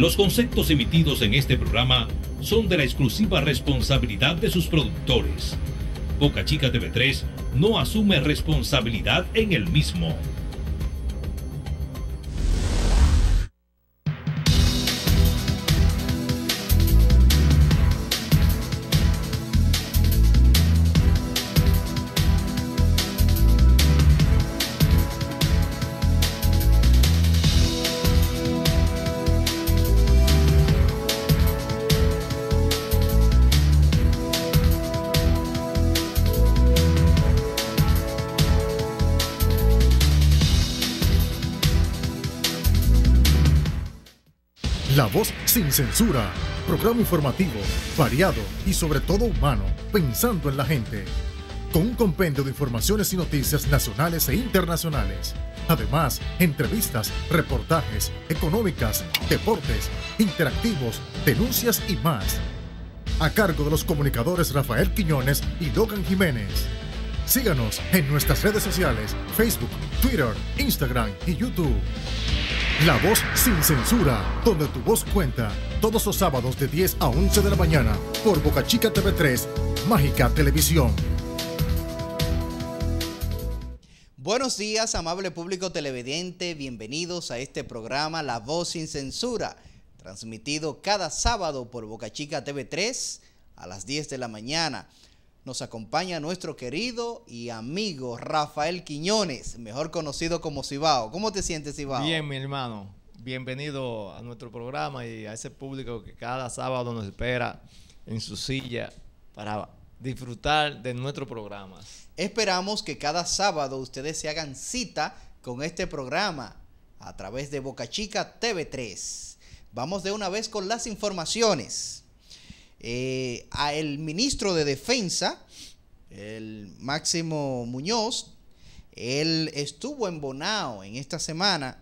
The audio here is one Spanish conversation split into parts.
Los conceptos emitidos en este programa son de la exclusiva responsabilidad de sus productores. Boca Chica TV3 no asume responsabilidad en el mismo. Censura. Programa informativo, variado y sobre todo humano, pensando en la gente. Con un compendio de informaciones y noticias nacionales e internacionales. Además, entrevistas, reportajes, económicas, deportes, interactivos, denuncias y más. A cargo de los comunicadores Rafael Quiñones y Logan Jiménez. Síganos en nuestras redes sociales, Facebook, Twitter, Instagram y YouTube. La voz sin censura, donde tu voz cuenta, todos los sábados de 10 a 11 de la mañana por Boca Chica TV3, Mágica Televisión. Buenos días, amable público televidente, bienvenidos a este programa La Voz sin Censura, transmitido cada sábado por Boca Chica TV3 a las 10 de la mañana. Nos acompaña nuestro querido y amigo Rafael Quiñones, mejor conocido como Cibao. ¿Cómo te sientes, Cibao? Bien, mi hermano. Bienvenido a nuestro programa y a ese público que cada sábado nos espera en su silla para disfrutar de nuestros programas. Esperamos que cada sábado ustedes se hagan cita con este programa a través de Boca Chica TV3. Vamos de una vez con las informaciones. Eh, a el ministro de Defensa, el Máximo Muñoz, él estuvo en Bonao en esta semana,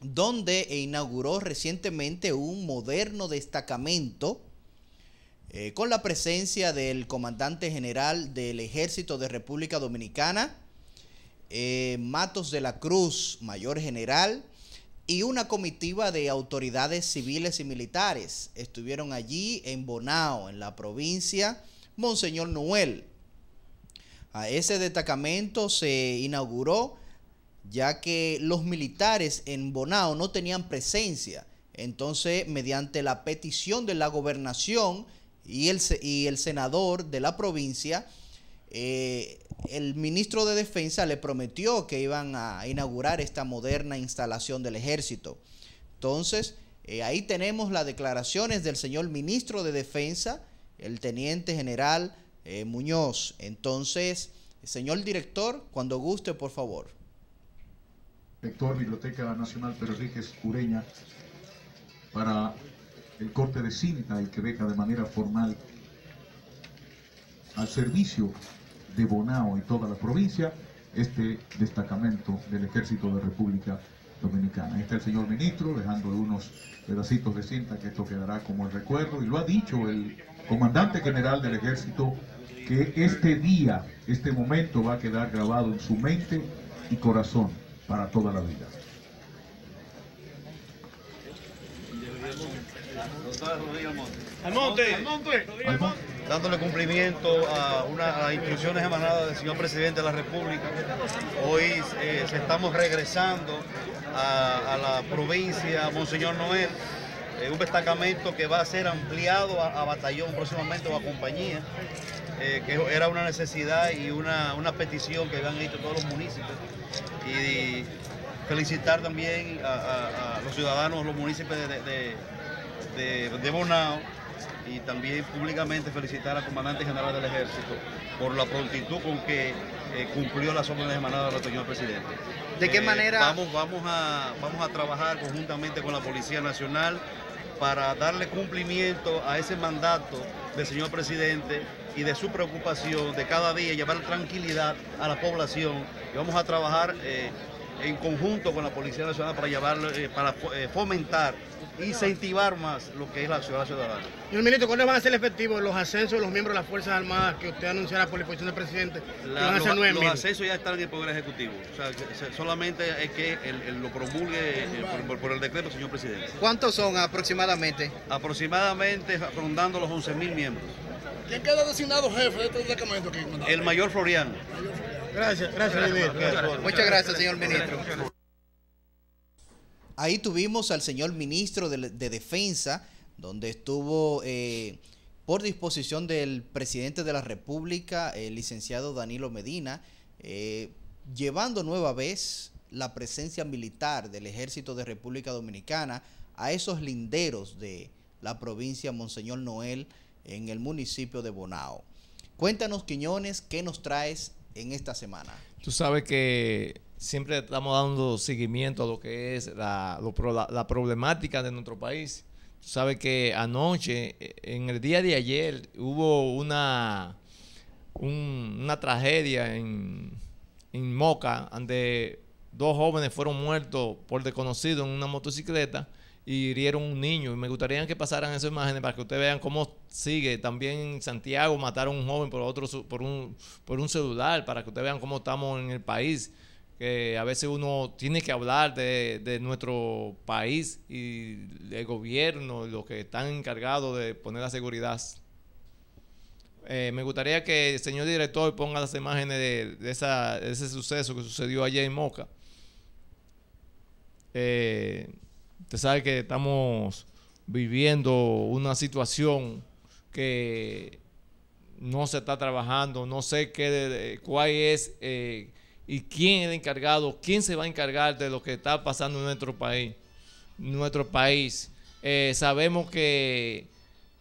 donde inauguró recientemente un moderno destacamento eh, con la presencia del comandante general del Ejército de República Dominicana, eh, Matos de la Cruz, mayor general, y una comitiva de autoridades civiles y militares estuvieron allí en Bonao, en la provincia Monseñor Noel. A ese destacamento se inauguró ya que los militares en Bonao no tenían presencia. Entonces, mediante la petición de la gobernación y el, y el senador de la provincia, eh, el ministro de Defensa le prometió que iban a inaugurar esta moderna instalación del ejército. Entonces, eh, ahí tenemos las declaraciones del señor ministro de Defensa, el teniente general eh, Muñoz. Entonces, señor director, cuando guste, por favor. Director Biblioteca Nacional Ríquez Ureña, para el corte de cinta y que deja de manera formal al servicio de Bonao y toda la provincia este destacamento del Ejército de República Dominicana. Ahí está el señor ministro dejándole unos pedacitos de cinta que esto quedará como el recuerdo y lo ha dicho el comandante general del ejército que este día, este momento va a quedar grabado en su mente y corazón para toda la vida. Al monte, al monte, dándole cumplimiento a, una, las instrucciones emanadas del señor presidente de la República. Hoy eh, estamos regresando a, la provincia Monseñor Noel, eh, un destacamento que va a ser ampliado a, batallón próximamente o a compañía, eh, que era una necesidad y una, petición que habían hecho todos los municipios. Y, felicitar también a, los ciudadanos, los municipios de, de, de Bonao, y también públicamente felicitar al comandante general del ejército por la prontitud con que eh, cumplió las órdenes emanadas del señor presidente. ¿De qué eh, manera? Vamos, vamos, a, vamos a trabajar conjuntamente con la Policía Nacional para darle cumplimiento a ese mandato del señor presidente y de su preocupación de cada día llevar tranquilidad a la población. Y vamos a trabajar eh, en conjunto con la Policía Nacional para llevarlo, eh, para eh, fomentar, incentivar más lo que es la ciudad ciudadana. Señor ministro, ¿cuándo van a ser efectivos los ascensos de los miembros de las Fuerzas Armadas que usted anunciará por la posición del presidente? los, ascensos ya están en el Poder Ejecutivo. O sea, solamente es que lo promulgue por, el decreto, señor presidente. ¿Cuántos son aproximadamente? Aproximadamente rondando los 11 mil miembros. ¿Quién queda designado jefe de este destacamento aquí? El mayor Floriano. Gracias, gracias, ministro. Muchas gracias, señor ministro. Ahí tuvimos al señor ministro de, Defensa, donde estuvo eh, por disposición del presidente de la República, el licenciado Danilo Medina, eh, llevando nueva vez la presencia militar del ejército de República Dominicana a esos linderos de la provincia Monseñor Noel en el municipio de Bonao. Cuéntanos, Quiñones, ¿qué nos traes en esta semana? Tú sabes que siempre estamos dando seguimiento a lo que es la, la, problemática de nuestro país. Tú sabes que anoche, en el día de ayer, hubo una, una tragedia en, en Moca, donde dos jóvenes fueron muertos por desconocido en una motocicleta y hirieron un niño. Y me gustaría que pasaran esas imágenes para que ustedes vean cómo sigue. También en Santiago mataron a un joven por otro por un, por un celular, para que ustedes vean cómo estamos en el país. Que a veces uno tiene que hablar de, nuestro país y el gobierno, los que están encargados de poner la seguridad. Eh, me gustaría que el señor director ponga las imágenes de, de, esa, de ese suceso que sucedió ayer en Moca. Eh, Usted sabe que estamos viviendo una situación que no se está trabajando, no sé qué, cuál es eh, y quién es el encargado, quién se va a encargar de lo que está pasando en nuestro país. Nuestro país. Eh, sabemos que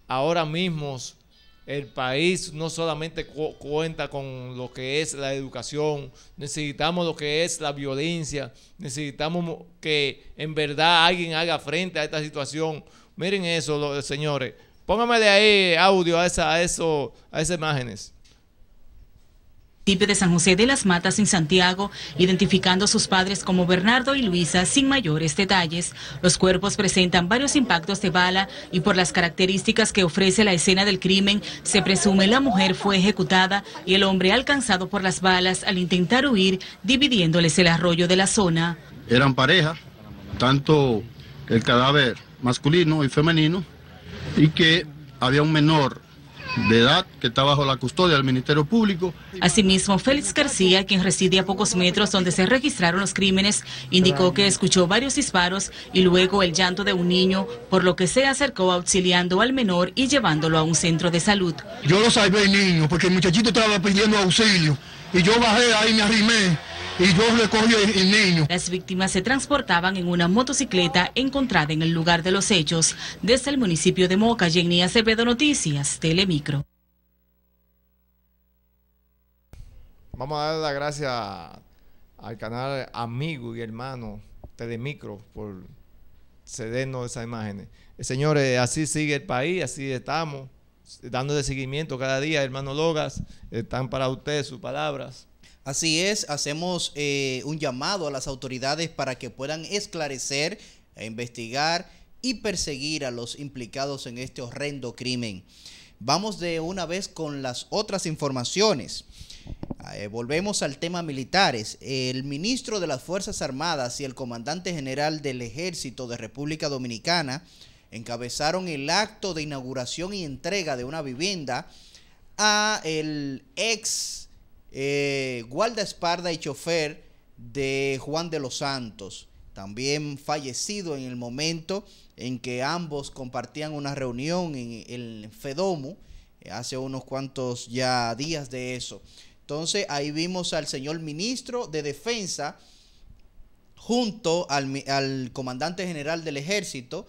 ahora mismo el país no solamente cuenta con lo que es la educación, necesitamos lo que es la violencia, necesitamos que en verdad alguien haga frente a esta situación. Miren eso, señores. Pónganme de ahí audio a, esa, a, eso, a esas imágenes de San José de las Matas en Santiago, identificando a sus padres como Bernardo y Luisa sin mayores detalles. Los cuerpos presentan varios impactos de bala y por las características que ofrece la escena del crimen, se presume la mujer fue ejecutada y el hombre alcanzado por las balas al intentar huir, dividiéndoles el arroyo de la zona. Eran pareja, tanto el cadáver masculino y femenino, y que había un menor de edad que está bajo la custodia del Ministerio Público. Asimismo, Félix García, quien reside a pocos metros donde se registraron los crímenes, indicó que escuchó varios disparos y luego el llanto de un niño, por lo que se acercó auxiliando al menor y llevándolo a un centro de salud. Yo lo salvé el niño porque el muchachito estaba pidiendo auxilio y yo bajé ahí, me arrimé y yo recogí el niño. Las víctimas se transportaban en una motocicleta encontrada en el lugar de los hechos. Desde el municipio de Moca, Jenny Acevedo Noticias, Telemicro. Vamos a dar las gracias al canal amigo y hermano Telemicro por cedernos esas imágenes. Eh, señores, así sigue el país, así estamos, dando de seguimiento cada día, hermano Logas, están para ustedes sus palabras. Así es, hacemos eh, un llamado a las autoridades para que puedan esclarecer, e investigar y perseguir a los implicados en este horrendo crimen. Vamos de una vez con las otras informaciones. Eh, volvemos al tema militares. El ministro de las Fuerzas Armadas y el comandante general del Ejército de República Dominicana encabezaron el acto de inauguración y entrega de una vivienda a el ex eh, guardaespaldas y chofer de Juan de los Santos, también fallecido en el momento en que ambos compartían una reunión en el Fedomu, eh, hace unos cuantos ya días de eso. Entonces ahí vimos al señor ministro de Defensa junto al, comandante general del ejército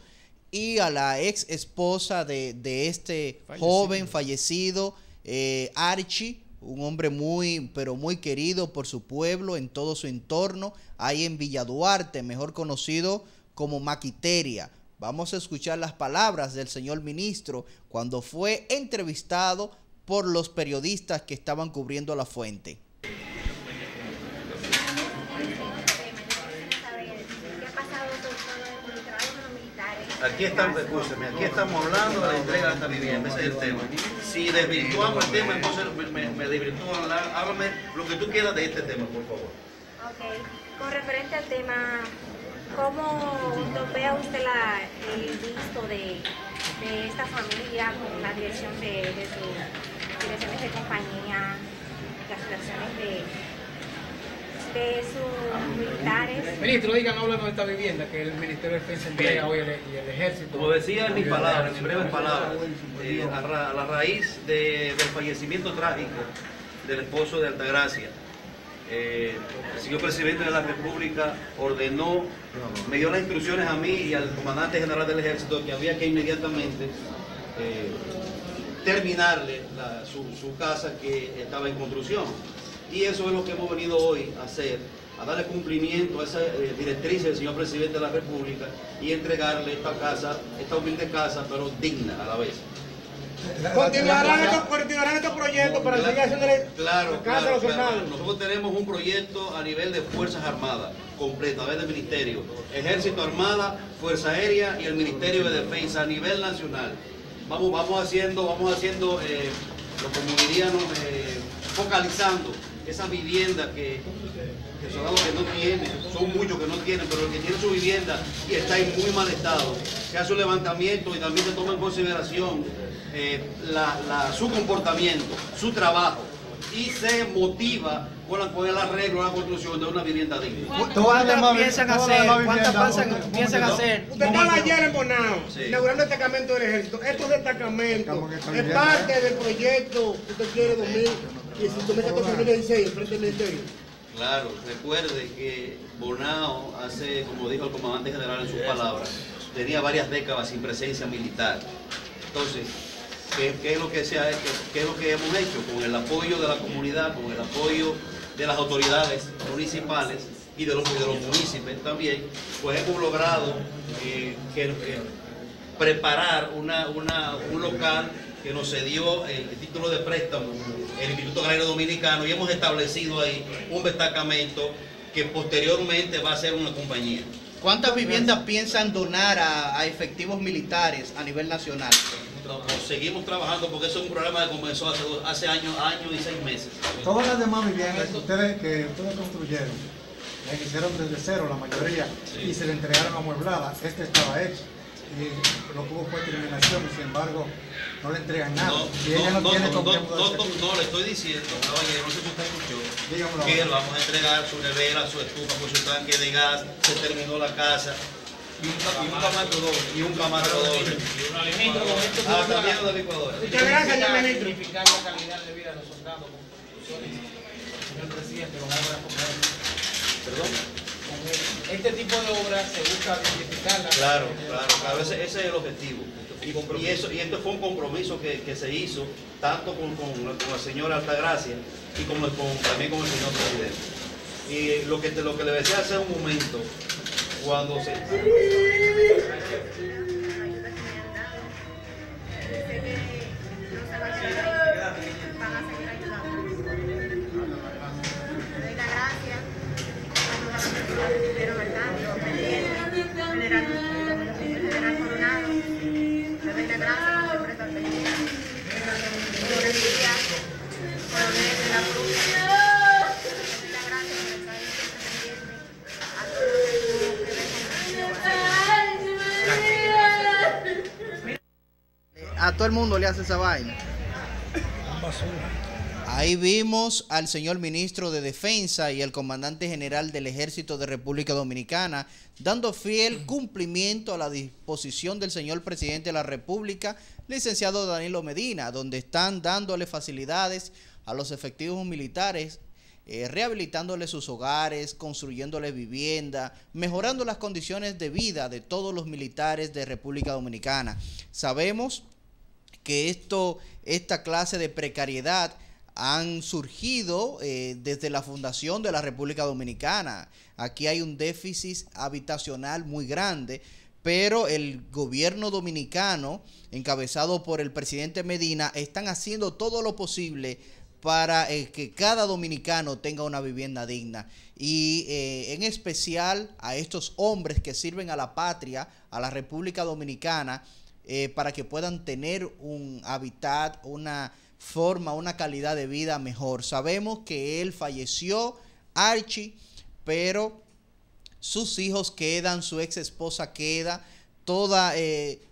y a la ex esposa de, este joven fallecido, eh, Archie, un hombre muy, pero muy querido por su pueblo, en todo su entorno, ahí en Villa Duarte, mejor conocido como Maquiteria. Vamos a escuchar las palabras del señor ministro cuando fue entrevistado por los periodistas que estaban cubriendo la fuente. Aquí estamos, aquí estamos hablando de la entrega de esta vivienda, ese es el tema. Si desvirtuamos el tema, entonces me, me, desvirtúan, háblame lo que tú quieras de este tema, por favor. Ok, con referente al tema, ¿cómo topea usted el visto de, de, esta familia con la dirección de, de sus direcciones de compañía, las relaciones de de sus militares. Ministro, digan, háblanos de esta vivienda que el Ministerio de Defensa entrega hoy y el Ejército. Como decía en mis palabras, en mis breves palabras, eh, a, la raíz del fallecimiento trágico del esposo de Altagracia, eh, el señor presidente de la República ordenó, me dio las instrucciones a mí y al comandante general del ejército que había que inmediatamente eh, terminarle su, su, casa que estaba en construcción. Y eso es lo que hemos venido hoy a hacer, a darle cumplimiento a esa eh, directriz del señor presidente de la República y entregarle esta casa, esta humilde casa, pero digna a la vez. ¿Continuarán estos, proyectos para seguir haciendo claro, casa los soldados? Nosotros tenemos un proyecto a nivel de Fuerzas Armadas, completo, a nivel del Ministerio. Ejército Armada, Fuerza Aérea y el Ministerio de Defensa a nivel nacional. Vamos, vamos haciendo, vamos haciendo, eh, lo como dirían, eh, focalizando esa vivienda que, que soldados que no tienen, son muchos que no tienen, pero el que tiene su vivienda y está en muy mal estado, se hace un levantamiento y también se toma en consideración eh, su comportamiento, su trabajo y se motiva con, el arreglo, la construcción de una vivienda digna. ¿Cuántas piensan hacer? ¿Cuántas piensan hacer? Usted estaba ayer en Bonao, inaugurando el destacamento del ejército. Estos destacamentos es parte del proyecto que usted quiere 2000 y si tú me 2016 frente al ministerio. Claro, recuerde que Bonao hace, como dijo el comandante general en sus palabras, tenía varias décadas sin presencia militar. Entonces, ¿qué, es lo que se ha hecho? ¿Qué es lo que hemos hecho? Con el apoyo de la comunidad, con el apoyo de las autoridades municipales y de los, de los municipios también, pues hemos logrado eh, que, preparar una, una, un local que nos cedió el título de préstamo el Instituto Agrario Dominicano y hemos establecido ahí un destacamento que posteriormente va a ser una compañía. ¿Cuántas viviendas piensan donar a, efectivos militares a nivel nacional? seguimos trabajando porque eso es un programa que comenzó hace, hace años, años y seis meses. Todas las demás viviendas que ustedes, que ustedes construyeron, las hicieron desde cero la mayoría y se le entregaron amuebladas. Este estaba hecho y lo que hubo fue terminación y sin embargo no le entregan nada. No, y ella no, no, tiene no, no, le estoy diciendo, caballero, no sé si usted escuchó, Dígamelo que le vamos a entregar su nevera, su estufa, con su tanque de gas, se terminó la casa. Y un, y un camacho doble. Y un camacho doble. Ah, también de licuadora. Muchas gracias, señor ministro. la calidad de vida de los soldados con señor presidente, con algo de Perdón este tipo de obras se busca identificarla. Claro, claro, claro, ese, ese, es el objetivo. Y, eso, y esto fue un compromiso que, que se hizo tanto con, con, con, la señora Altagracia y con, también con el señor presidente. Y lo que, lo que le decía hace un momento, cuando se... A todo el mundo le hace esa vaina. Ahí vimos al señor ministro de Defensa y el comandante general del Ejército de República Dominicana dando fiel cumplimiento a la disposición del señor presidente de la República, licenciado Danilo Medina, donde están dándole facilidades a los efectivos militares, eh, rehabilitándoles sus hogares, construyéndoles vivienda, mejorando las condiciones de vida de todos los militares de República Dominicana. Sabemos que esto, esta clase de precariedad han surgido eh, desde la fundación de la República Dominicana. Aquí hay un déficit habitacional muy grande, pero el gobierno dominicano, encabezado por el presidente Medina, están haciendo todo lo posible para eh, que cada dominicano tenga una vivienda digna. Y eh, en especial a estos hombres que sirven a la patria, a la República Dominicana, eh, para que puedan tener un hábitat, una forma, una calidad de vida mejor. Sabemos que él falleció, Archie, pero sus hijos quedan, su ex esposa queda, toda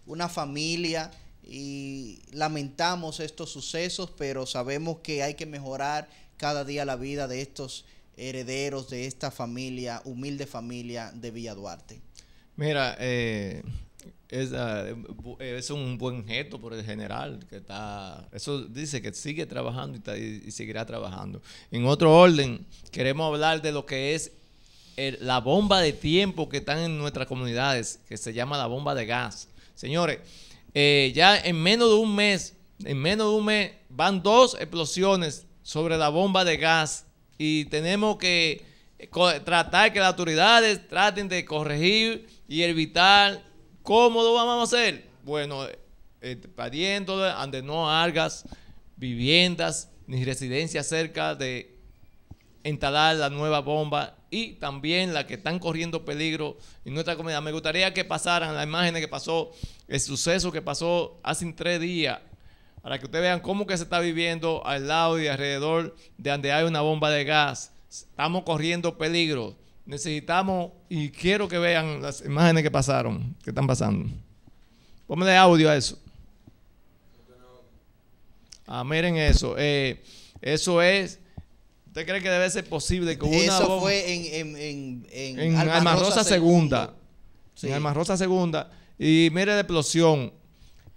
una familia y lamentamos estos sucesos, pero sabemos que hay que mejorar cada día la vida de estos herederos de esta familia, humilde familia de Villa Duarte. Mira, eh, es, ah, es, un buen gesto por el general que está, eso dice que sigue trabajando y, seguirá trabajando. En otro orden, queremos hablar de lo que es la bomba de tiempo que están en nuestras comunidades, que se llama la bomba de gas. Señores, eh, ya en menos de un mes, en menos de un mes, van dos explosiones sobre la bomba de gas y tenemos que eh, tratar que las autoridades traten de corregir y evitar cómo lo vamos a hacer. Bueno, eh, donde no hagas viviendas ni residencias cerca de instalar la nueva bomba y también la que están corriendo peligro en nuestra comunidad. Me gustaría que pasaran las imágenes que pasó, el suceso que pasó hace tres días, para que ustedes vean cómo que se está viviendo al lado y alrededor de donde hay una bomba de gas. Estamos corriendo peligro. Necesitamos, y quiero que vean las imágenes que pasaron, que están pasando. Póngale audio a eso. Ah, miren eso. Eh, eso es ¿Usted cree que debe ser posible que una Eso fue en, en, en, en Alma, Rosa, Segunda. En Alma Rosa Segunda. Y mire la explosión.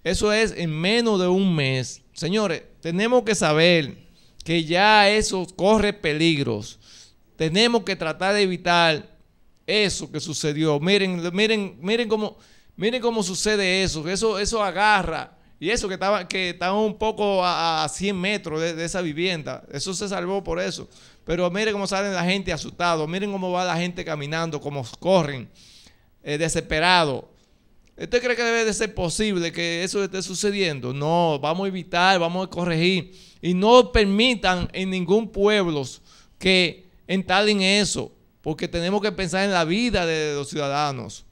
Eso es en menos de un mes. Señores, tenemos que saber que ya eso corre peligros. Tenemos que tratar de evitar eso que sucedió. Miren, miren, miren cómo, miren cómo sucede eso. Eso, eso agarra y eso que estaba, que estaba un poco a, 100 metros de, esa vivienda. Eso se salvó por eso. Pero miren cómo sale la gente asustado. Miren cómo va la gente caminando, cómo corren, eh, desesperado. ¿Usted cree que debe de ser posible que eso esté sucediendo? No, vamos a evitar, vamos a corregir. Y no permitan en ningún pueblo que entalen eso. Porque tenemos que pensar en la vida de los ciudadanos.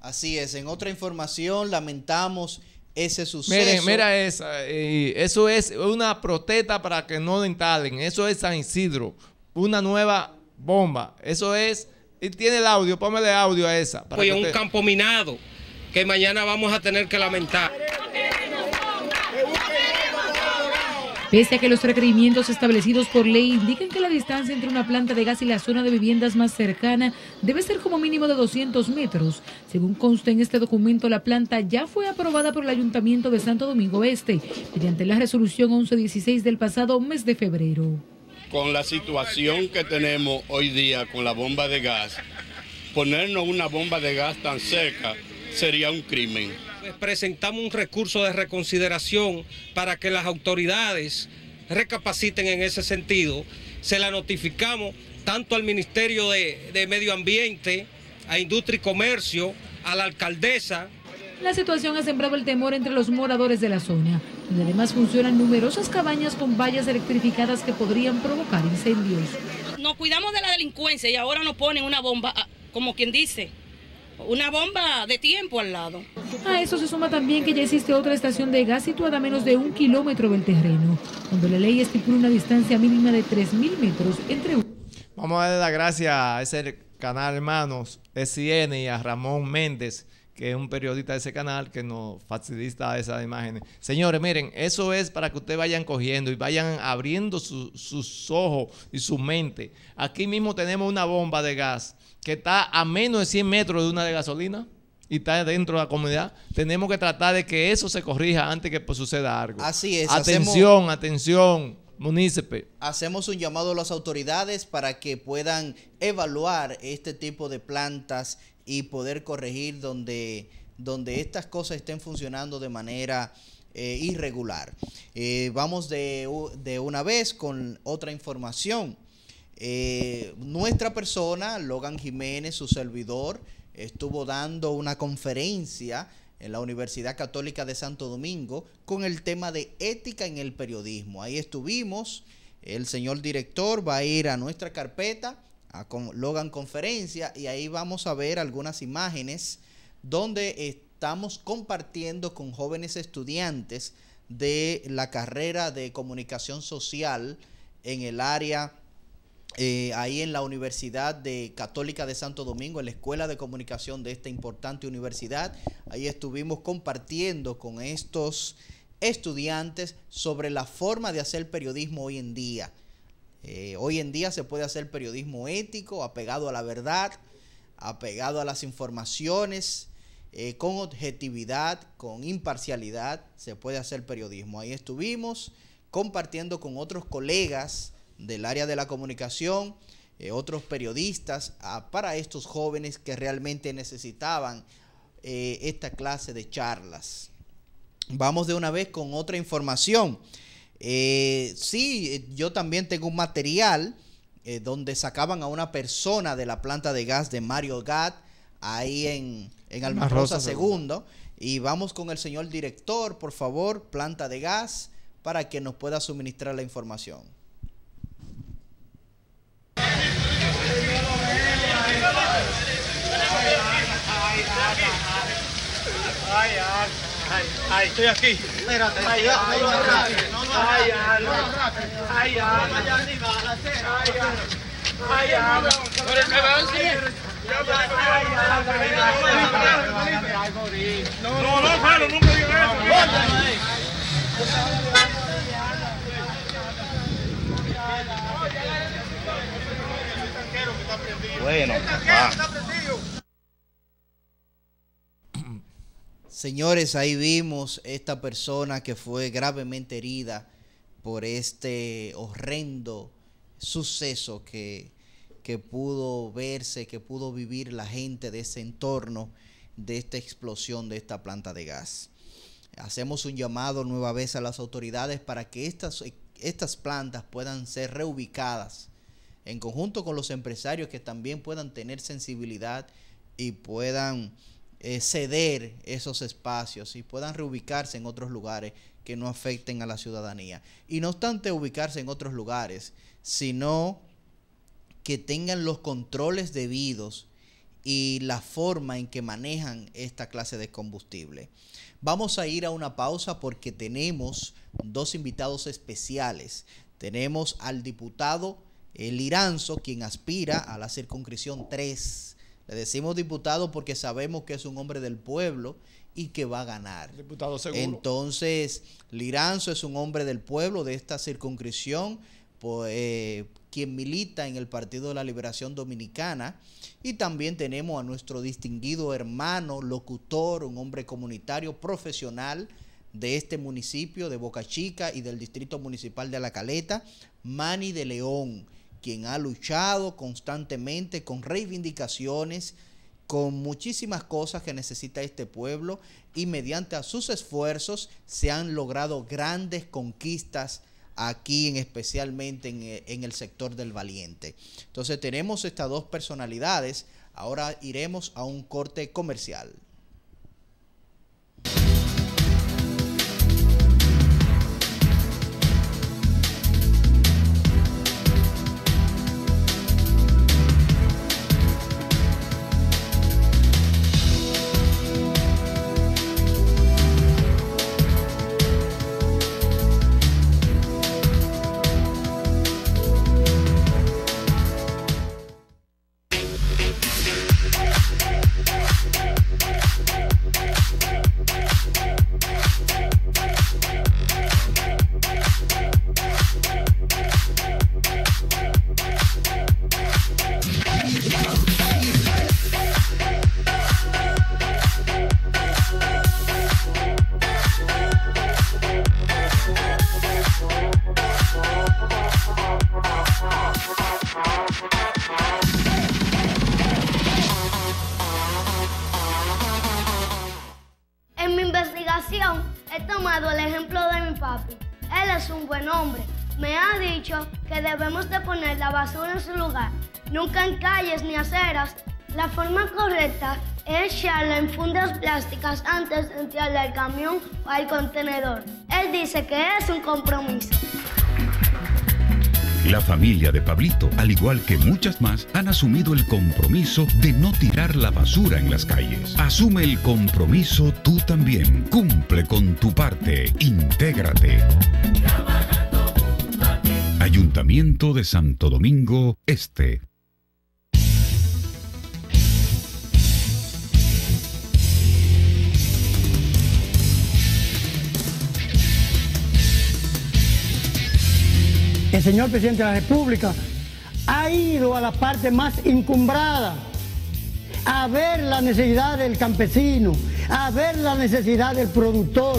Así es. En otra información, lamentamos ese suceso. Miren, mira esa. eso es una protesta para que no instalen. Eso es San Isidro. Una nueva bomba. Eso es. Y tiene el audio. Póngale audio a esa. Pues un campo minado que mañana vamos a tener que lamentar. Pese a que los requerimientos establecidos por ley indican que la distancia entre una planta de gas y la zona de viviendas más cercana debe ser como mínimo de 200 metros, según consta en este documento, la planta ya fue aprobada por el Ayuntamiento de Santo Domingo Este mediante la resolución 1116 del pasado mes de febrero. Con la situación que tenemos hoy día con la bomba de gas, ponernos una bomba de gas tan cerca sería un crimen presentamos un recurso de reconsideración para que las autoridades recapaciten en ese sentido. Se la notificamos tanto al Ministerio de, Medio Ambiente, a Industria y Comercio, a la alcaldesa. La situación ha sembrado el temor entre los moradores de la zona, donde además funcionan numerosas cabañas con vallas electrificadas que podrían provocar incendios. Nos cuidamos de la delincuencia y ahora nos ponen una bomba, ah, como quien dice, una bomba de tiempo al lado. A eso se suma también que ya existe otra estación de gas situada a menos de un kilómetro del terreno, donde la ley estipula una distancia mínima de 3.000 metros entre Vamos a darle las gracias a ese canal hermanos SN y a Ramón Méndez, que es un periodista de ese canal que nos facilita esas imágenes. Señores, miren, eso es para que ustedes vayan cogiendo y vayan abriendo sus ojos y su mente. Aquí mismo tenemos una bomba de gas que está a menos de 100 metros de una de gasolina y está dentro de la comunidad, tenemos que tratar de que eso se corrija antes que pues, suceda algo. Así es. Atención, atención, munícipe. Hacemos un llamado a las autoridades para que puedan evaluar este tipo de plantas y poder corregir donde, donde estas cosas estén funcionando de manera eh, irregular. Eh, vamos de, de una vez con otra información. Eh, nuestra persona, Logan Jiménez, su servidor, estuvo dando una conferencia en la Universidad Católica de Santo Domingo con el tema de ética en el periodismo. Ahí estuvimos, el señor director va a ir a nuestra carpeta, a Logan Conferencia, y ahí vamos a ver algunas imágenes donde estamos compartiendo con jóvenes estudiantes de la carrera de comunicación social en el área eh, ahí en la Universidad de Católica de Santo Domingo, en la Escuela de Comunicación de esta importante universidad. Ahí estuvimos compartiendo con estos estudiantes sobre la forma de hacer periodismo hoy en día. Eh, hoy en día se puede hacer periodismo ético, apegado a la verdad, apegado a las informaciones, eh, con objetividad, con imparcialidad, se puede hacer periodismo. Ahí estuvimos compartiendo con otros colegas del área de la comunicación, eh, otros periodistas, ah, para estos jóvenes que realmente necesitaban eh, esta clase de charlas. Vamos de una vez con otra información. Eh, sí, yo también tengo un material donde sacaban a una persona de la planta de gas de Mario Gat, ahí en, en Almarosa Segundo. Y vamos con el señor director, por favor, planta de gas, para que nos pueda suministrar la información. Ay, estoy aquí. Espérate, ay, ay, ay, ay, ay, ay, No, no, no, nunca digas eso. Bueno, Señores, ahí vimos esta persona que fue gravemente herida por este horrendo suceso que, que pudo verse, que pudo vivir la gente de ese entorno, de esta explosión de esta planta de gas. Hacemos un llamado nueva vez a las autoridades para que estas, estas plantas puedan ser reubicadas en conjunto con los empresarios que también puedan tener sensibilidad y puedan eh, ceder esos espacios y puedan reubicarse en otros lugares que no afecten a la ciudadanía. Y no obstante ubicarse en otros lugares, sino que tengan los controles debidos y la forma en que manejan esta clase de combustible. Vamos a ir a una pausa porque tenemos dos invitados especiales. Tenemos al diputado el Iranzo, quien aspira a la circunscripción 3. Le decimos diputado porque sabemos que es un hombre del pueblo y que va a ganar. Diputado seguro. Entonces, Liranzo es un hombre del pueblo de esta circunscripción, pues, eh, quien milita en el Partido de la Liberación Dominicana. Y también tenemos a nuestro distinguido hermano, locutor, un hombre comunitario profesional de este municipio de Boca Chica y del Distrito Municipal de La Caleta, Mani de León quien ha luchado constantemente con reivindicaciones, con muchísimas cosas que necesita este pueblo y mediante a sus esfuerzos se han logrado grandes conquistas aquí en, especialmente en, en, el sector del valiente. Entonces tenemos estas dos personalidades, ahora iremos a un corte comercial. Nunca en calles ni aceras. La forma correcta echarla en fundas plásticas antes de entrarle al camión o al contenedor. Él dice que es un compromiso. La familia de Pablito, al igual que muchas más, han asumido el compromiso de no tirar la basura en las calles. Asume el compromiso tú también. Cumple con tu parte. Intégrate. Ayuntamiento de Santo Domingo Este. El señor presidente de la República ha ido a la parte más encumbrada a ver la necesidad del campesino, a ver la necesidad del productor.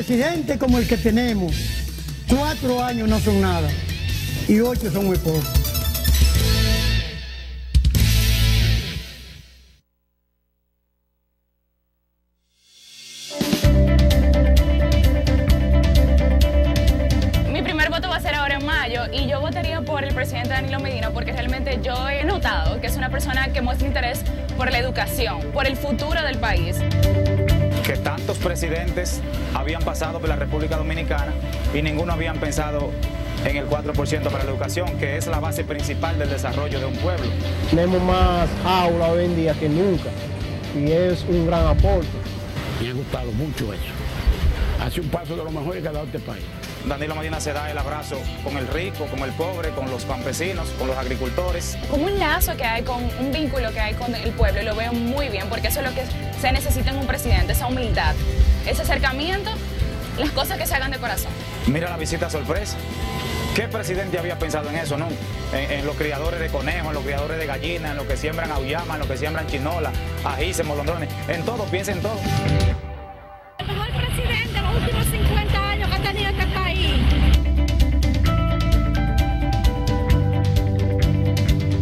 Presidente como el que tenemos, cuatro años no son nada y ocho son muy pocos. Mi primer voto va a ser ahora en mayo y yo votaría por el presidente Danilo Medina porque realmente yo he notado que es una persona que muestra interés por la educación, por el futuro del país presidentes habían pasado por la República Dominicana y ninguno habían pensado en el 4% para la educación, que es la base principal del desarrollo de un pueblo. Tenemos más aula hoy en día que nunca y es un gran aporte. Me ha gustado mucho eso. Hace un paso de lo mejor que ha dado este país. Danilo Medina se da el abrazo con el rico, con el pobre, con los campesinos, con los agricultores. Como un lazo que hay, con un vínculo que hay con el pueblo, y lo veo muy bien, porque eso es lo que se necesita en un presidente, esa humildad, ese acercamiento, las cosas que se hagan de corazón. Mira la visita sorpresa. ¿Qué presidente había pensado en eso, no? En, en los criadores de conejos, en los criadores de gallinas, en los que siembran auyama, en los que siembran chinola, ajíes, molondrones, en todo, piensa en todo. El mejor presidente de los últimos 50 años que ha tenido este país.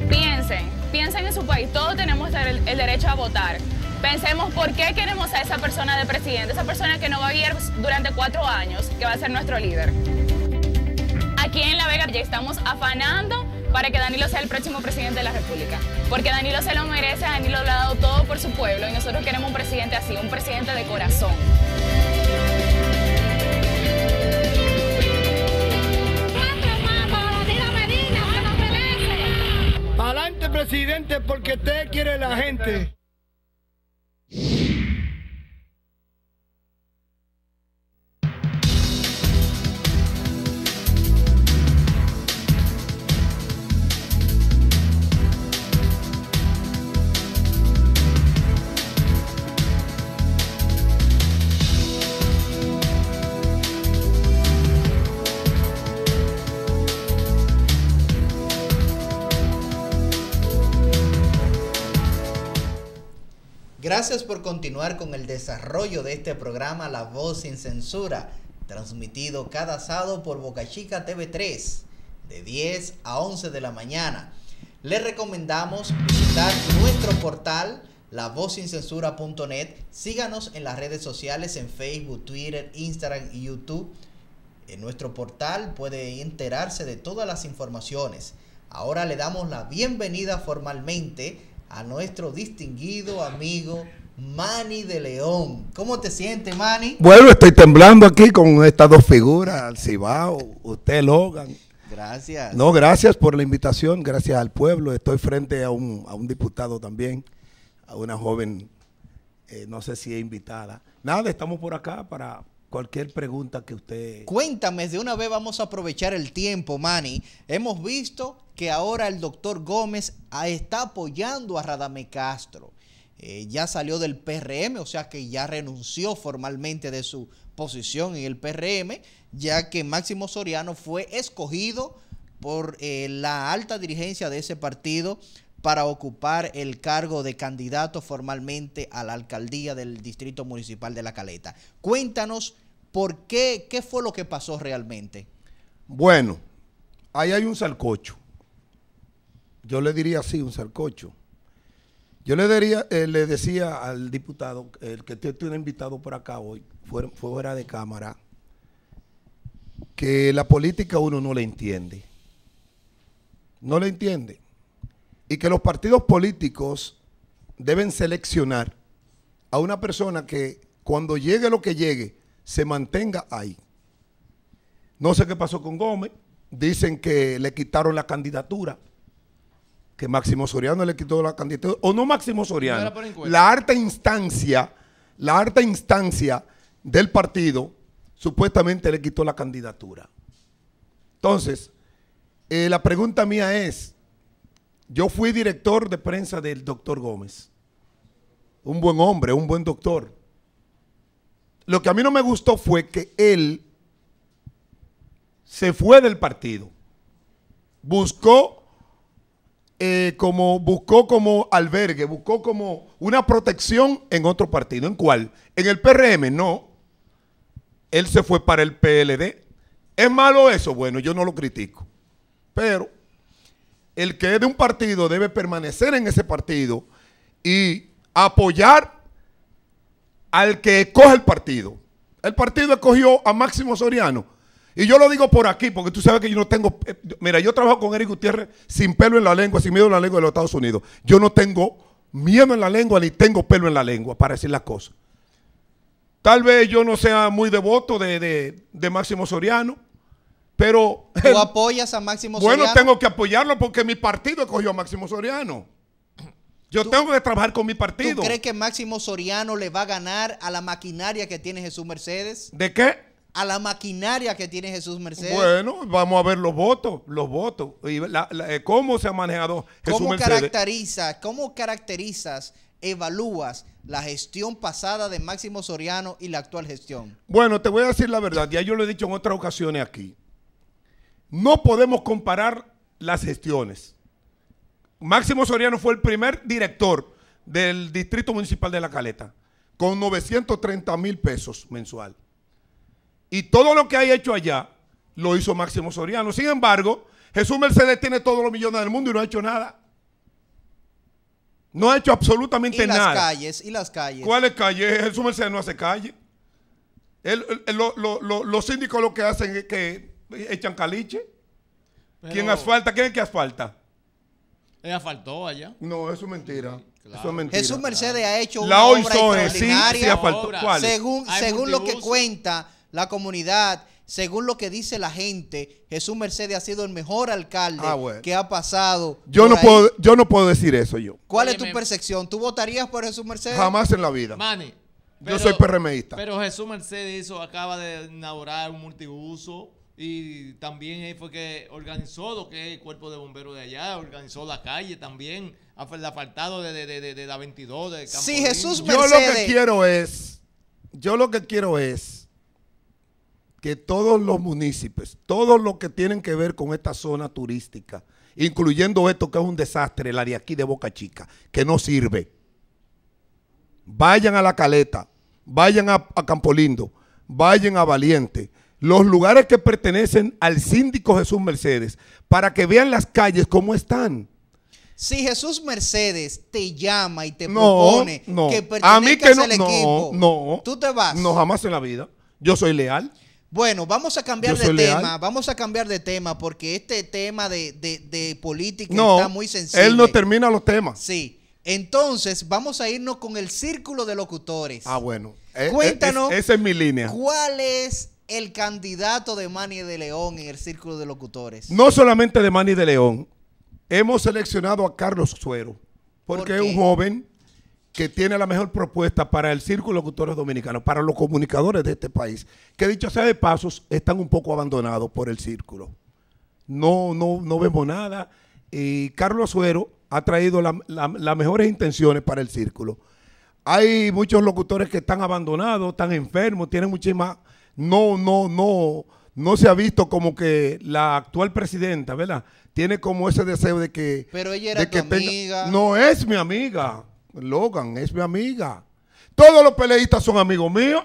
Piensen, piensen en su país, todos tenemos el, el derecho a votar. Pensemos por qué queremos a esa persona de presidente, esa persona que no va a vivir durante cuatro años, que va a ser nuestro líder. Aquí en La Vega ya estamos afanando para que Danilo sea el próximo presidente de la República. Porque Danilo se lo merece, Danilo lo ha dado todo por su pueblo y nosotros queremos un presidente así, un presidente de corazón. Adelante, presidente, porque usted quiere la gente. Gracias por continuar con el desarrollo de este programa La Voz sin Censura, transmitido cada sábado por Boca Chica TV3, de 10 a 11 de la mañana. Les recomendamos visitar nuestro portal lavozsincensura.net. Síganos en las redes sociales en Facebook, Twitter, Instagram y YouTube. En nuestro portal puede enterarse de todas las informaciones. Ahora le damos la bienvenida formalmente a nuestro distinguido amigo Manny de León. ¿Cómo te sientes, Manny? Bueno, estoy temblando aquí con estas dos figuras, Cibao, usted, Logan. Gracias. No, gracias por la invitación, gracias al pueblo. Estoy frente a un, a un diputado también, a una joven, eh, no sé si es invitada. Nada, estamos por acá para cualquier pregunta que usted... Cuéntame, de una vez vamos a aprovechar el tiempo, Manny. Hemos visto que ahora el doctor Gómez está apoyando a Radame Castro. Eh, ya salió del PRM, o sea que ya renunció formalmente de su posición en el PRM, ya que Máximo Soriano fue escogido por eh, la alta dirigencia de ese partido para ocupar el cargo de candidato formalmente a la alcaldía del Distrito Municipal de La Caleta. Cuéntanos ¿Por qué? ¿Qué fue lo que pasó realmente? Bueno, ahí hay un salcocho. Yo le diría así, un salcocho. Yo le, diría, eh, le decía al diputado, el que tiene invitado por acá hoy, fuera, fuera de cámara, que la política uno no le entiende. No le entiende. Y que los partidos políticos deben seleccionar a una persona que cuando llegue lo que llegue, se mantenga ahí. No sé qué pasó con Gómez. Dicen que le quitaron la candidatura. Que Máximo Soriano le quitó la candidatura. O no Máximo Soriano. la alta instancia, la alta instancia del partido supuestamente le quitó la candidatura. Entonces, eh, la pregunta mía es, yo fui director de prensa del doctor Gómez. Un buen hombre, un buen doctor. Lo que a mí no me gustó fue que él se fue del partido. Buscó eh, como buscó como albergue, buscó como una protección en otro partido. ¿En cuál? En el PRM, no. Él se fue para el PLD. ¿Es malo eso? Bueno, yo no lo critico. Pero el que es de un partido debe permanecer en ese partido y apoyar al que coge el partido. El partido escogió a Máximo Soriano. Y yo lo digo por aquí, porque tú sabes que yo no tengo. eh, Mira, yo trabajo con Eric Gutiérrez sin pelo en la lengua, sin miedo en la lengua de los Estados Unidos. Yo no tengo miedo en la lengua ni tengo pelo en la lengua para decir las cosas. Tal vez yo no sea muy devoto de, Máximo Soriano, pero. ¿Tú apoyas a Máximo Bueno, Soriano? tengo que apoyarlo porque mi partido escogió a Máximo Soriano. Yo tengo que trabajar con mi partido. ¿Tú crees que Máximo Soriano le va a ganar a la maquinaria que tiene Jesús Mercedes? ¿De qué? A la maquinaria que tiene Jesús Mercedes. Bueno, vamos a ver los votos, los votos. Y la- la- eh, cómo se ha manejado Jesús ¿Cómo Mercedes. caracteriza, cómo caracterizas, evalúas la gestión pasada de Máximo Soriano y la actual gestión? Bueno, te voy a decir la verdad, ya yo lo he dicho en otras ocasiones aquí. No podemos comparar las gestiones. Máximo Soriano fue el primer director del Distrito Municipal de La Caleta, con 930 mil pesos mensual. Y todo lo que hay hecho allá lo hizo Máximo Soriano. Sin embargo, Jesús Mercedes tiene todos los millones del mundo y no ha hecho nada. No ha hecho absolutamente Y las nada. calles, y las calles. ¿Cuáles calles? Jesús Mercedes no hace calle. Él- él- lo- lo- lo- los síndicos lo que hacen es que echan caliche. ¿Quién Pero- asfalta? ¿Quién es que asfalta? Ella faltó allá. No, eso es mentira. Eso es mentira. Jesús Mercedes ha hecho La una OISOE, obra sí, extraordinaria. sí asfaltó. ¿Cuál? Según, lo que cuenta la comunidad, según lo que dice la gente, Jesús Mercedes ha sido el mejor alcalde Ah, bueno. que ha pasado. Yo no, ahí. puedo, yo no puedo decir eso yo. ¿Cuál es tu percepción? ¿Tú votarías por Jesús Mercedes? Jamás en la vida. Manny. Yo soy PRMista. Pero Jesús Mercedes hizo, acaba de inaugurar un multiuso y también él fue que organizó lo que es el cuerpo de bomberos de allá, organizó la calle también, el apartado de, de, de, de la 22 de Campo Sí. Jesús Yo lo que Mercedes. quiero es, yo lo que quiero es que todos los municipios, todos los que tienen que ver con esta zona turística, incluyendo esto que es un desastre, el área aquí de Boca Chica, que no sirve, vayan a La Caleta, vayan a, a Campolindo, vayan a Valiente, los lugares que pertenecen al síndico Jesús Mercedes, para que vean las calles cómo están. Si Jesús Mercedes te llama y te No, propone no. que A mí que pertenezcas no, al equipo, no. tú te vas. No, jamás en la vida. Yo soy leal. Bueno, vamos a cambiar de tema, leal. vamos a cambiar de tema porque este tema de, de- de política No, está muy sensible. él no termina los temas. Sí. Entonces, vamos a irnos con el círculo de locutores. Ah, bueno. Eh, eh, Cuéntanos es- esa es mi línea. ¿Cuál es el candidato de Manny de León en el círculo de locutores? No solamente de Manny de León, hemos seleccionado a Carlos Suero, porque ¿Por es un joven que tiene la mejor propuesta para el círculo de locutores dominicanos, para los comunicadores de este país, que dicho sea de pasos, están un poco abandonados por el círculo. No, no, no vemos nada. Y Carlos Suero ha traído la- la- las mejores intenciones para el círculo. Hay muchos locutores que están abandonados, están enfermos, tienen muchísimas... No, no, no, no se ha visto como que la actual presidenta, ¿verdad? Tiene como ese deseo de que... Pero ella era de que amiga. No es mi amiga, Logan, es mi amiga. Todos los peleistas son amigos míos.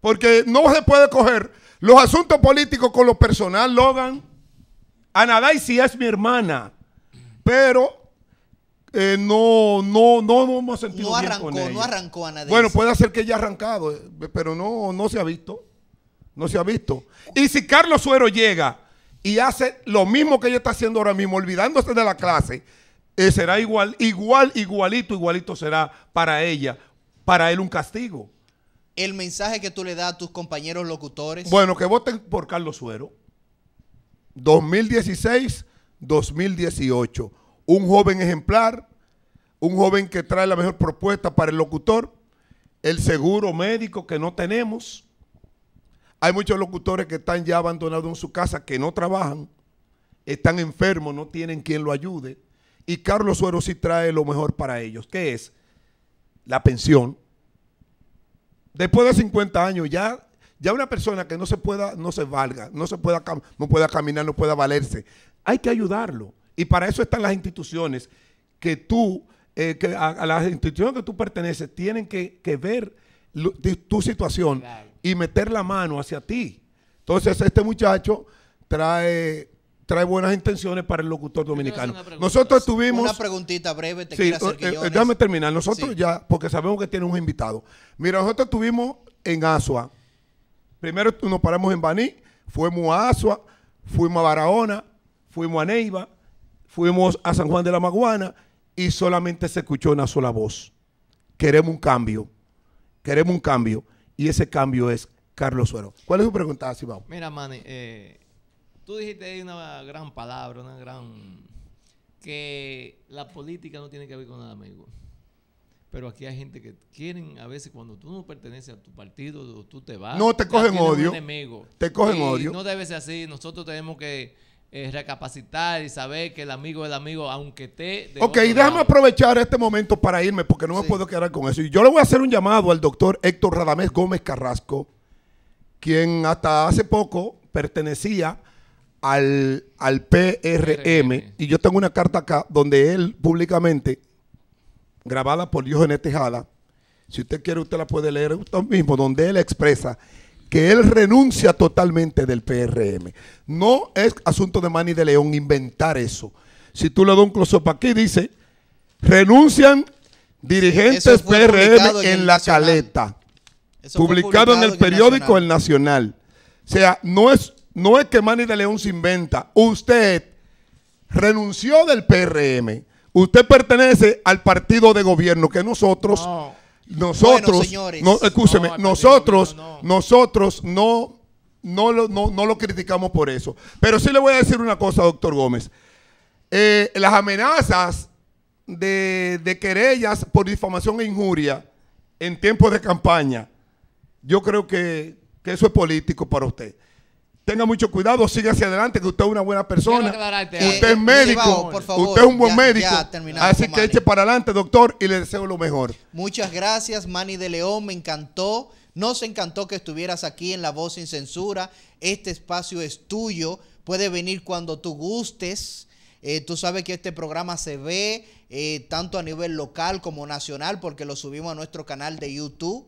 Porque no se puede coger los asuntos políticos con lo personal, Logan. Anaday sí es mi hermana, pero eh, no, no, no, no hemos sentido No bien arrancó, con ella. no arrancó Anaday. Bueno, puede ser que ella ha arrancado, eh, pero no, no se ha visto. No se ha visto. Y si Carlos Suero llega y hace lo mismo que ella está haciendo ahora mismo, olvidándose de la clase, eh, será igual, igual, igualito, igualito será para ella, para él un castigo. El mensaje que tú le das a tus compañeros locutores. Bueno, que voten por Carlos Suero. 2016-2018. Un joven ejemplar, un joven que trae la mejor propuesta para el locutor, el seguro médico que no tenemos. Hay muchos locutores que están ya abandonados en su casa, que no trabajan, están enfermos, no tienen quien lo ayude. Y Carlos Suero sí trae lo mejor para ellos, que es la pensión. Después de 50 años ya, ya una persona que no se pueda, no se valga, no se pueda, no pueda caminar, no pueda valerse, hay que ayudarlo. Y para eso están las instituciones que tú, eh, que a, a las instituciones que tú perteneces, tienen que, que ver lo- de tu situación y meter la mano hacia ti. Entonces, este muchacho trae, trae buenas intenciones para el locutor dominicano. Nosotros estuvimos... Una preguntita breve, te Sí, quiero hacer eh, eh, déjame terminar. Nosotros Sí. ya, porque sabemos que tiene un invitado. Mira, nosotros estuvimos en Asua. Primero nos paramos en Baní, fuimos a Asua, fuimos a Barahona, fuimos a Neiva, fuimos a San Juan de la Maguana y solamente se escuchó una sola voz. Queremos un cambio. Queremos un cambio. Y ese cambio es Carlos Suero. ¿Cuál es su pregunta, Sibao? Mira, Manny, eh, tú dijiste ahí una gran palabra, una gran... que la política no tiene que ver con nada, amigo. Pero aquí hay gente que quieren, a veces, cuando tú no perteneces a tu partido, tú te vas. No, te cogen odio. Te cogen Y odio. No debe ser así. Nosotros tenemos que eh, recapacitar y saber que el amigo es el amigo, aunque esté. de Ok, déjame lado. aprovechar este momento para irme porque no me puedo quedar con eso. Y yo le voy a hacer un llamado al doctor Héctor Radamés Gómez Carrasco, quien hasta hace poco pertenecía al, al PRM. Y yo tengo una carta acá donde él públicamente, grabada por Diogenes Tejada, si usted quiere usted la puede leer usted mismo, donde él expresa que él renuncia totalmente del PRM. No es asunto de Manny de León inventar eso. Si tú le das un close-up aquí, dice, renuncian dirigentes PRM en la Nacional. caleta. Eso Publicado en publicado el en el periódico El Nacional. O sea, no es, no es que Manny de León se inventa. Usted renunció del PRM. Usted pertenece al partido de gobierno que nosotros, nosotros, Bueno, señores. no, escúcheme, nosotros, nosotros no, no, lo, no, no lo criticamos por eso. Pero sí le voy a decir una cosa, doctor Gómez. Eh, las amenazas de, de querellas por difamación e injuria en tiempos de campaña, yo creo que, que eso es político para usted. Tenga mucho cuidado, siga hacia adelante, que usted es una buena persona. Usted es médico, favor, usted es un buen ya- médico. ya así que Manny. eche para adelante, doctor, y le deseo lo mejor. Muchas gracias, Manny de León. Me encantó. Nos encantó que estuvieras aquí en La Voz Sin Censura. Este espacio es tuyo. Puede venir cuando tú gustes. Eh, tú sabes que este programa se ve eh, tanto a nivel local como nacional porque lo subimos a nuestro canal de YouTube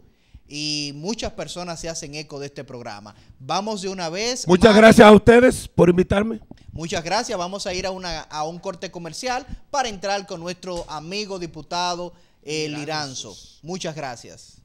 y muchas personas se hacen eco de este programa. Vamos de una vez. Muchas gracias a ustedes por invitarme. Muchas gracias. Vamos a ir a, una, a un corte comercial para entrar con nuestro amigo diputado eh, Liranzo. Muchas gracias.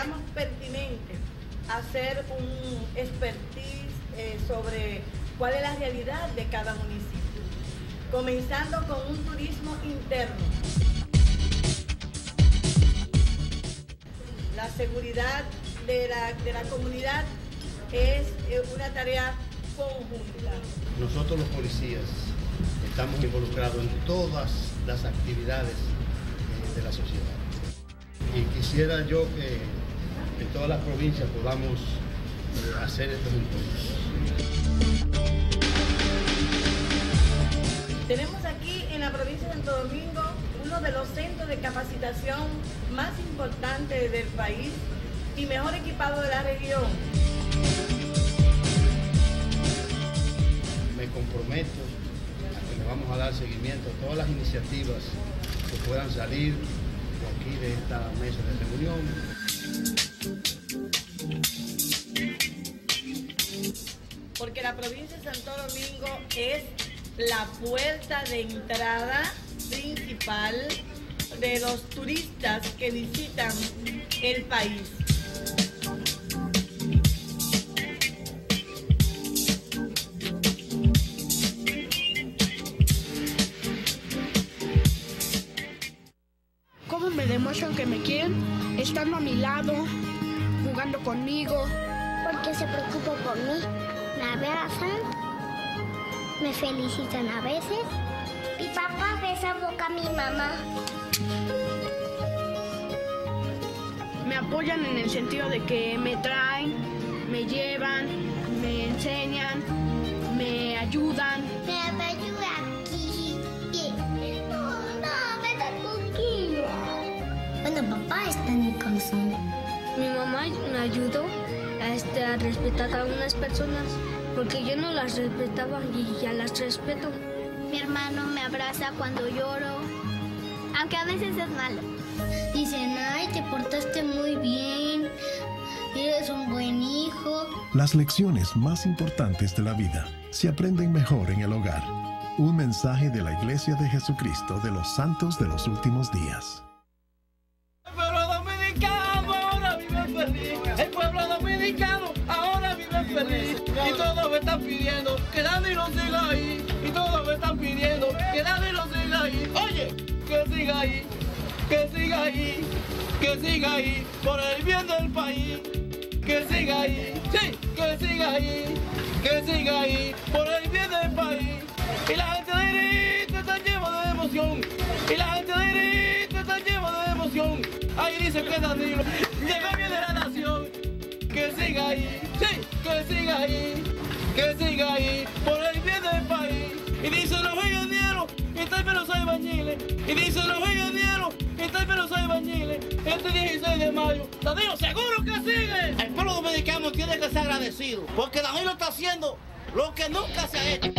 Consideramos pertinente hacer un expertise eh, sobre cuál es la realidad de cada municipio, comenzando con un turismo interno. La seguridad de la, de la comunidad es eh, una tarea conjunta. Nosotros los policías estamos involucrados en todas las actividades eh, de la sociedad. Y quisiera yo que en todas las provincias podamos eh, hacer estos encuentros. Tenemos aquí en la provincia de Santo Domingo uno de los centros de capacitación más importantes del país y mejor equipado de la región. Me comprometo a que le vamos a dar seguimiento a todas las iniciativas que puedan salir de aquí de esta mesa de reunión. Porque la provincia de Santo Domingo es la puerta de entrada principal de los turistas que visitan el país. ¿Cómo me demuestran que me quieren? Estando a mi lado, jugando conmigo. Porque se preocupan por mí. Me abrazan, me felicitan a veces. Mi papá besa boca a mi mamá. Me apoyan en el sentido de que me traen, me llevan, me enseñan, me ayudan. Me ayuda aquí. No, no, me da contigo. Bueno, papá está en mi corazón. Mi mamá me ayudó este, a respetar a unas personas porque yo no las respetaba y ya las respeto. Mi hermano me abraza cuando lloro, aunque a veces es malo. Dicen, ay, te portaste muy bien, eres un buen hijo. Las lecciones más importantes de la vida se aprenden mejor en el hogar. Un mensaje de la Iglesia de Jesucristo de los Santos de los Últimos Días. Que Danilo siga ahí. Y todos me están pidiendo que Danilo siga ahí. Oye, que siga ahí. Que siga ahí. Que siga ahí. Por el bien del país. Que siga ahí. Sí, que siga ahí. Que siga ahí. Por el bien del país. Y la gente de Irito está llena de emoción. Y la gente de Irito está llena de emoción. Ahí dice que Danilo llega bien de la nación. Que siga ahí, sí, que siga ahí, que siga ahí, por el bien del país. Y dice los ingenieros, y también los albañiles. Y dice los ingenieros, y también los albañiles. Este 16 de mayo, Danilo seguro que sigue. El pueblo dominicano tiene que ser agradecido, porque Danilo está haciendo lo que nunca se ha hecho.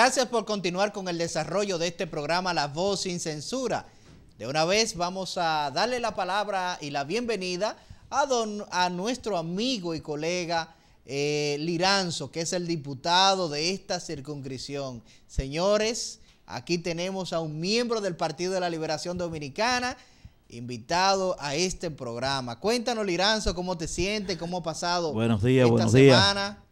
Gracias por continuar con el desarrollo de este programa La Voz sin Censura. De una vez vamos a darle la palabra y la bienvenida a, don, a nuestro amigo y colega eh, Liranzo, que es el diputado de esta circunscripción. Señores, aquí tenemos a un miembro del Partido de la Liberación Dominicana invitado a este programa. Cuéntanos, Liranzo, cómo te sientes, cómo ha pasado Buenos días, esta buenos semana. días.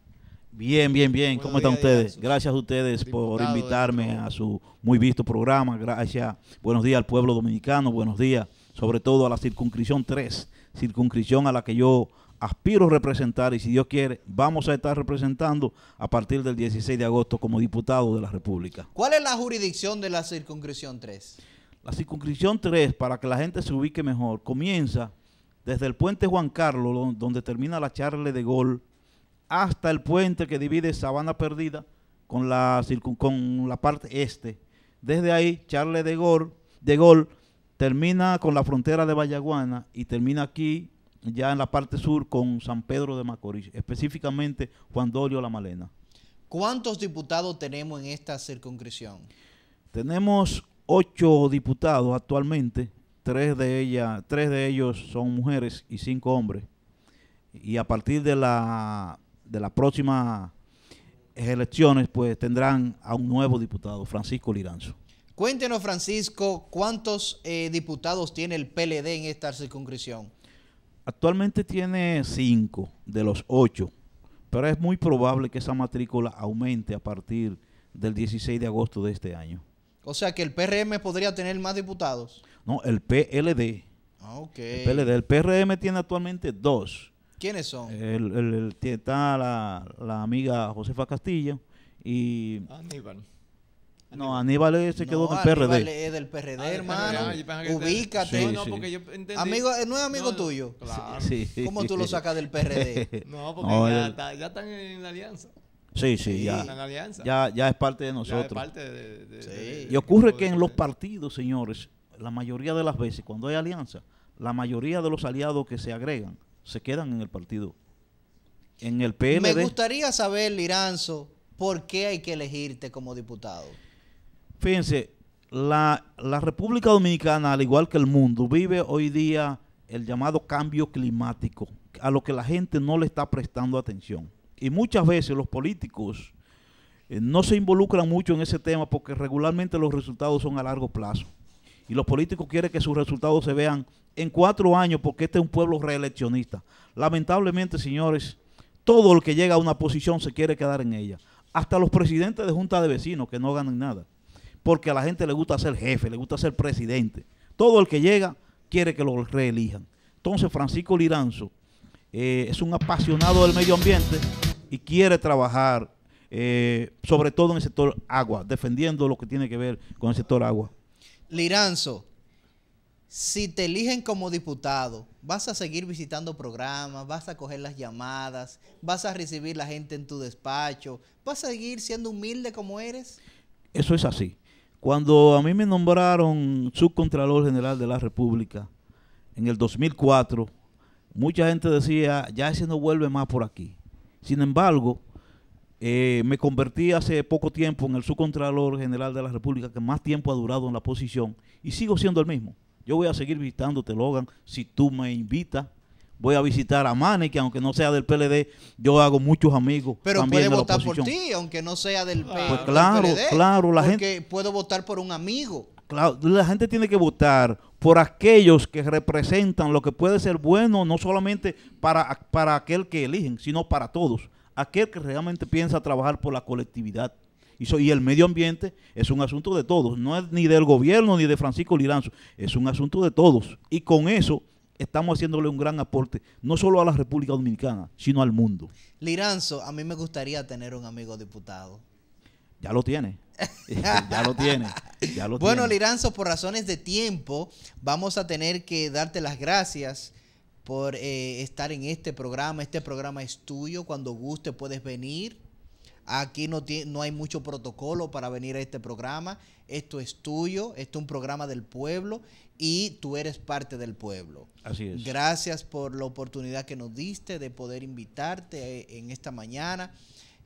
Bien, bien, bien. ¿Cómo están ustedes? Gracias a ustedes por invitarme a su muy visto programa. Gracias. Buenos días al pueblo dominicano. Buenos días, sobre todo a la circunscripción 3, circunscripción a la que yo aspiro a representar y si Dios quiere, vamos a estar representando a partir del 16 de agosto como diputado de la República. ¿Cuál es la jurisdicción de la circunscripción 3? La circunscripción 3, para que la gente se ubique mejor, comienza desde el puente Juan Carlos, don- donde termina la Charle de Gol, hasta el puente que divide Sabana Perdida con la, con la parte este. Desde ahí, Charle de Gol, de Gol termina con la frontera de Vallaguana y termina aquí, ya en la parte sur, con San Pedro de Macorís, específicamente Juan Dolio La Malena. ¿Cuántos diputados tenemos en esta circunscripción? Tenemos ocho diputados actualmente, tres de ellas, tres de ellos son mujeres y cinco hombres. Y a partir de la de las próximas elecciones, pues tendrán a un nuevo diputado, Francisco Liranzo. Cuéntenos, Francisco, ¿cuántos eh, diputados tiene el PLD en esta circunscripción? Actualmente tiene cinco de los ocho, pero es muy probable que esa matrícula aumente a partir del 16 de agosto de este año. O sea que el PRM podría tener más diputados. No, el PLD. Ah, ok. El PLD. El PRM tiene actualmente dos. ¿Quiénes son? El, el- el- está la, la amiga Josefa Castillo y... Aníbal. No, Aníbal se quedó No, en el PRD. Aníbal es del PRD, Ah, hermano. ah, Ubícate. Sí, No, no, sí. porque yo entendí- Amigo, eh, ¿no es amigo No, no, tuyo? claro. Sí. ¿Cómo tú lo sacas del PRD? No, porque No, ya, está- ya están en la alianza. Sí, sí, ya, Están en la alianza. ya, ya es parte de Ya es nosotros. parte de- de- de- Y ocurre que en los partidos, señores, la mayoría de las veces, cuando hay alianza, la mayoría de los aliados que se agregan se quedan en el partido. En el PLD. Me gustaría saber, Liranzo, por qué hay que elegirte como diputado. Fíjense, la, la República Dominicana, al igual que el mundo, vive hoy día el llamado cambio climático, a lo que la gente no le está prestando atención. Y muchas veces los políticos eh, no se involucran mucho en ese tema porque regularmente los resultados son a largo plazo. Y los políticos quieren que sus resultados se vean en cuatro años porque este es un pueblo reeleccionista. Lamentablemente, señores, todo el que llega a una posición se quiere quedar en ella. Hasta los presidentes de junta de vecinos que no ganan nada. Porque a la gente le gusta ser jefe, le gusta ser presidente. Todo el que llega quiere que lo reelijan. Entonces, Francisco Liranzo eh, es un apasionado del medio ambiente y quiere trabajar eh, sobre todo en el sector agua, defendiendo lo que tiene que ver con el sector agua. Liranzo, si te eligen como diputado, vas a seguir visitando programas, vas a coger las llamadas, vas a recibir la gente en tu despacho, vas a seguir siendo humilde como eres. Eso es así. Cuando a mí me nombraron subcontralor general de la República en el 2004, mucha gente decía, ya ese no vuelve más por aquí. Sin embargo, eh, me convertí hace poco tiempo en el subcontralor general de la República que más tiempo ha durado en la posición y sigo siendo el mismo. Yo voy a seguir visitándote, Logan, si tú me invitas. Voy a visitar a Mane, que aunque no sea del PLD, yo hago muchos amigos Pero también puede de la votar por ti, aunque no sea del, P- Pues del claro, PRD, claro, la porque puedo votar por un amigo. Claro, la gente tiene que votar por aquellos que representan lo que puede ser bueno, no solamente para, para aquel que eligen, sino para todos. Aquel que realmente piensa trabajar por la colectividad. Y, el medio ambiente es un asunto de todos, no es ni del gobierno ni de Francisco Liranzo, es un asunto de todos. Y con eso estamos haciéndole un gran aporte, no solo a la República Dominicana, sino al mundo. Liranzo, a mí me gustaría tener un amigo diputado. Ya lo tiene. ya lo tiene. Ya lo Bueno, tiene. Liranzo, por razones de tiempo, vamos a tener que darte las gracias por eh, estar en este programa. Este programa es tuyo. Cuando guste puedes venir. Aquí no, tie- no hay mucho protocolo para venir a este programa. Esto es tuyo. Esto es un programa del pueblo y tú eres parte del pueblo. Así es. Gracias por la oportunidad que nos diste de poder invitarte eh, en esta mañana.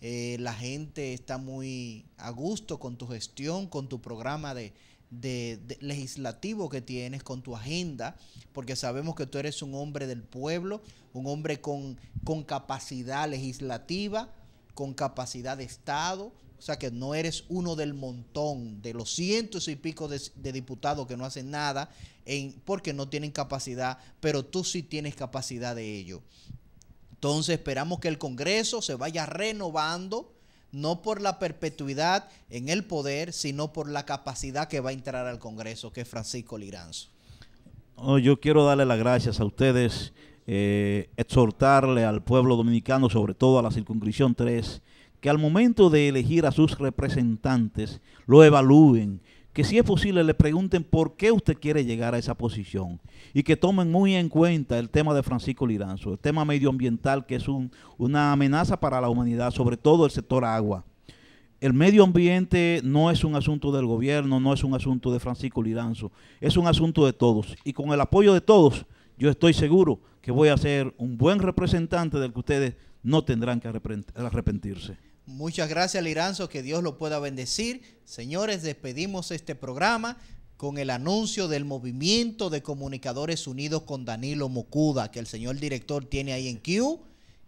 Eh, la gente está muy a gusto con tu gestión, con tu programa de, de- de legislativo que tienes, con tu agenda, porque sabemos que tú eres un hombre del pueblo, un hombre con, con capacidad legislativa, con capacidad de Estado. O sea que no eres uno del montón, de los cientos y pico de, diputados que no hacen nada en, porque no tienen capacidad, pero tú sí tienes capacidad de ello. Entonces esperamos que el Congreso se vaya renovando, no por la perpetuidad en el poder, sino por la capacidad que va a entrar al Congreso, que es Francisco Liranzo. Oh, yo quiero darle las gracias a ustedes, eh, exhortarle al pueblo dominicano, sobre todo a la circunscripción 3, que al momento de elegir a sus representantes lo evalúen, que si es posible le pregunten por qué usted quiere llegar a esa posición y que tomen muy en cuenta el tema de Francisco Liranzo, el tema medioambiental que es un- una amenaza para la humanidad, sobre todo el sector agua. El medio ambiente no es un asunto del gobierno, no es un asunto de Francisco Liranzo, es un asunto de todos. Y con el apoyo de todos, yo estoy seguro que voy a ser un buen representante del que ustedes no tendrán que arrepent- arrepentirse. Muchas gracias, Liranzo, que Dios lo pueda bendecir. Señores, despedimos este programa con el anuncio del movimiento de comunicadores unidos con Danilo Mocuda, que el señor director tiene ahí en Q,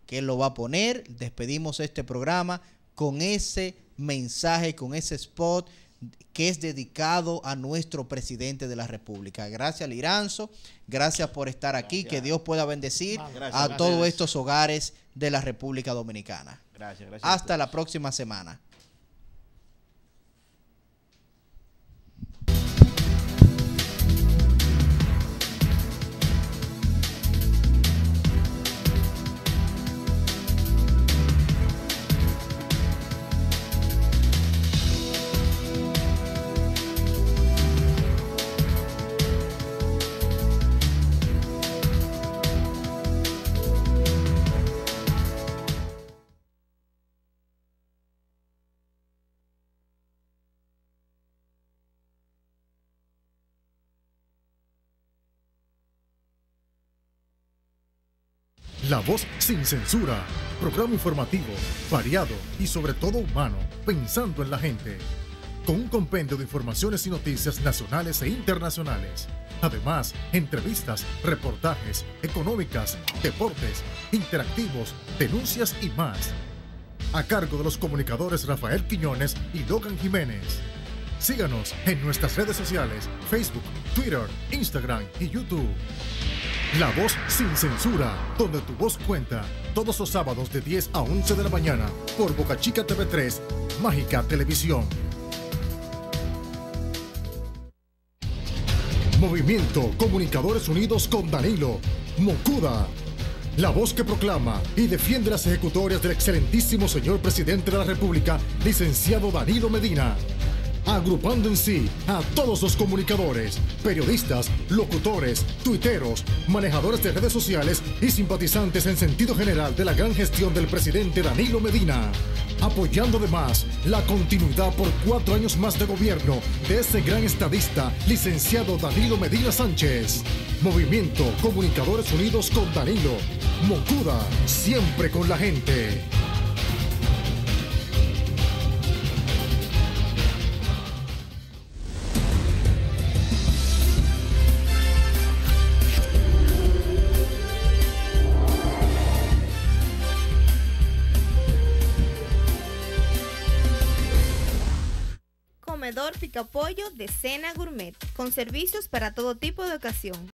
que lo va a poner. Despedimos este programa con ese mensaje, con ese spot que es dedicado a nuestro presidente de la República. Gracias, Liranzo. Gracias por estar aquí. Que Dios pueda bendecir Gracias, a gracias. todos estos hogares de la República Dominicana. Gracias, gracias. Hasta la próxima semana. La voz sin censura. Programa informativo, variado y sobre todo humano, pensando en la gente. Con un compendio de informaciones y noticias nacionales e internacionales. Además, entrevistas, reportajes, económicas, deportes, interactivos, denuncias y más. A cargo de los comunicadores Rafael Quiñones y Logan Jiménez. Síganos en nuestras redes sociales, Facebook, Twitter, Instagram y YouTube. La voz sin censura, donde tu voz cuenta, todos los sábados de 10 a 11 de la mañana por Boca Chica TV3, Mágica Televisión. Movimiento Comunicadores Unidos con Danilo, Mocuda. La voz que proclama y defiende las ejecutorias del excelentísimo señor presidente de la República, licenciado Danilo Medina agrupando en sí a todos los comunicadores, periodistas, locutores, tuiteros, manejadores de redes sociales y simpatizantes en sentido general de la gran gestión del presidente Danilo Medina. Apoyando además la continuidad por cuatro años más de gobierno de ese gran estadista, licenciado Danilo Medina Sánchez. Movimiento Comunicadores Unidos con Danilo. Mocuda, siempre con la gente. Comedor Picapollo de Cena Gourmet, con servicios para todo tipo de ocasión.